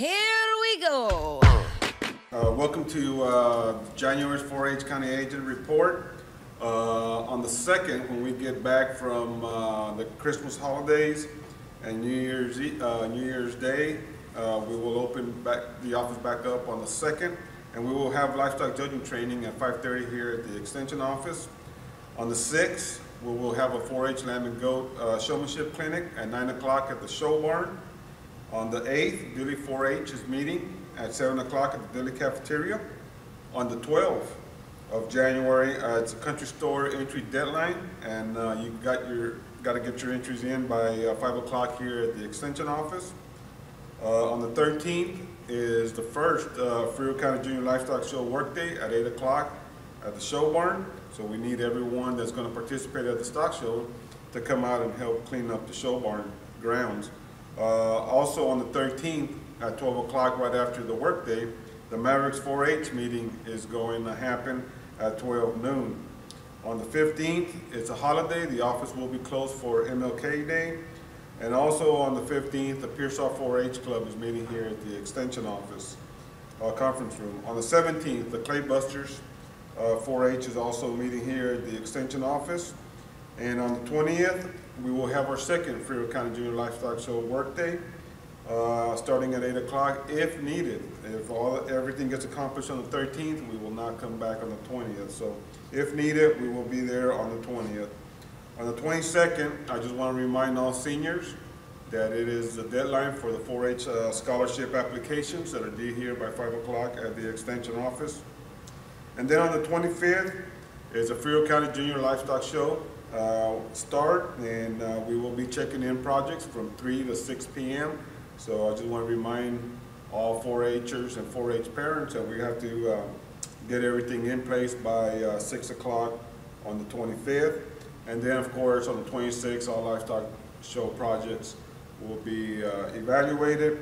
Here we go. Uh, welcome to uh, January's 4-H County Agent Report. Uh, on the second, when we get back from uh, the Christmas holidays and New Year's e uh, New Year's Day, uh, we will open back the office back up on the second, and we will have livestock judging training at 5:30 here at the Extension office. On the sixth, we will have a 4-H lamb and goat showmanship clinic at 9 o'clock at the show barn. On the 8th, Dilley 4-H is meeting at 7 o'clock at the Dilley Cafeteria. On the 12th of January, uh, it's a country store entry deadline, and uh, you got your got to get your entries in by uh, 5 o'clock here at the Extension office. Uh, on the 13th is the first uh, Frio County Junior Livestock Show workday at 8 o'clock at the show barn. So we need everyone that's going to participate at the stock show to come out and help clean up the show barn grounds. Uh, also on the 13th at 12 o'clock right after the workday, the Mavericks 4-H meeting is going to happen at 12 noon. On the 15th, it's a holiday. The office will be closed for MLK Day. And also on the 15th, the Pearsall 4-H Club is meeting here at the Extension office, uh, conference room. On the 17th, the Clay Busters uh, 4-H is also meeting here at the Extension office. And on the 20th, we will have our second Frio County Junior Livestock Show workday, uh, starting at 8 o'clock if needed. If all everything gets accomplished on the 13th, we will not come back on the 20th. So if needed, we will be there on the 20th. On the 22nd, I just want to remind all seniors that it is the deadline for the 4-H uh, scholarship applications that are due here by 5 o'clock at the Extension office. And then on the 25th is the Frio County Junior Livestock Show uh, start, and uh, we will be checking in projects from 3 to 6 p.m. So I just want to remind all 4-Hers and 4-H parents that we have to uh, get everything in place by uh, 6 o'clock on the 25th. And then, of course, on the 26th, all livestock show projects will be uh, evaluated.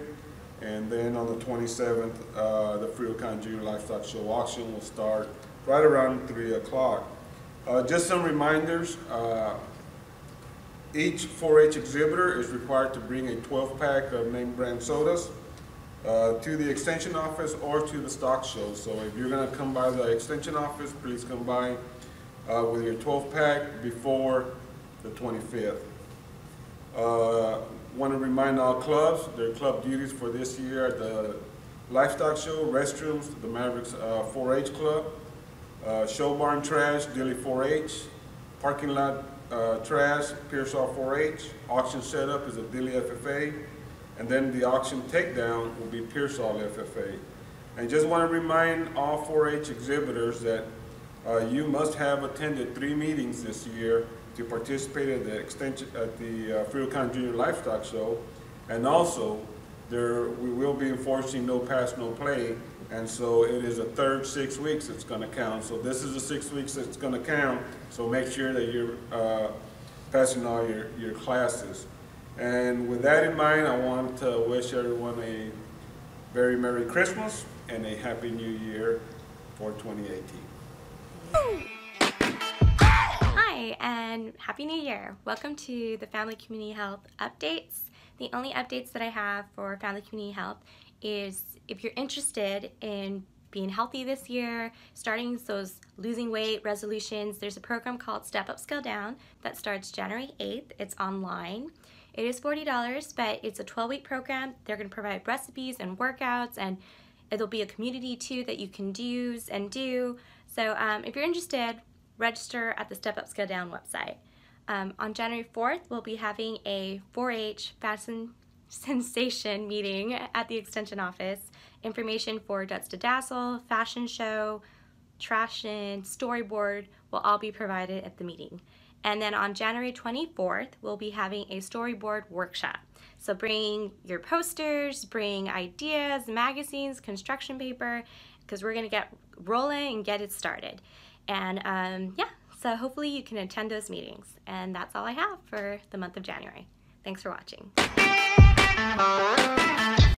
And then on the 27th, uh, the Frio County Junior Livestock Show auction will start right around 3 o'clock. Uh, just some reminders. Uh, each 4-H exhibitor is required to bring a 12-pack of name brand sodas uh, to the extension office or to the stock show. So if you're going to come by the extension office, please come by uh, with your 12-pack before the 25th. Uh, want to remind all clubs, their club duties for this year the livestock show, restrooms, the Mavericks 4-H uh, club, uh, show barn trash, Dilley 4-H, parking lot uh, trash, Pearsall 4-H, auction setup is a Dilley FFA, and then the auction takedown will be Pearsall FFA. And just want to remind all 4-H exhibitors that uh, you must have attended three meetings this year to participate at the extension at the uh, County Junior Livestock Show, and also there we will be enforcing no pass, no play, and so it is a third six weeks that's going to count. So this is the six weeks that's going to count. So make sure that you're uh, passing all your your classes. And with that in mind, I want to wish everyone a very Merry Christmas and a Happy New Year for 2018. Hi, and Happy New Year. Welcome to the Family Community Health Updates. The only updates that I have for Family Community Health is if you're interested in being healthy this year, starting those losing weight resolutions, there's a program called Step Up Scale Down that starts January 8th. It's online. It is $40, but it's a 12-week program. They're going to provide recipes and workouts, and it'll be a community too that you can use and do. So um, if you're interested, register at the Step Up Scale Down website. Um, on January 4th, we'll be having a 4-H Fashion Sensation meeting at the Extension office. Information for Duds to Dazzle, fashion show, trash and storyboard will all be provided at the meeting. And then on January 24th, we'll be having a storyboard workshop. So bring your posters, bring ideas, magazines, construction paper, because we're gonna get rolling and get it started. And um, yeah, so hopefully you can attend those meetings. And that's all I have for the month of January. Thanks for watching.